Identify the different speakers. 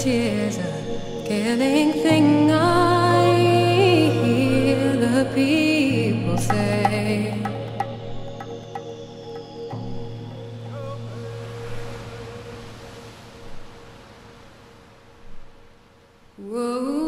Speaker 1: tears it is a killing thing. I hear the people say. Whoa.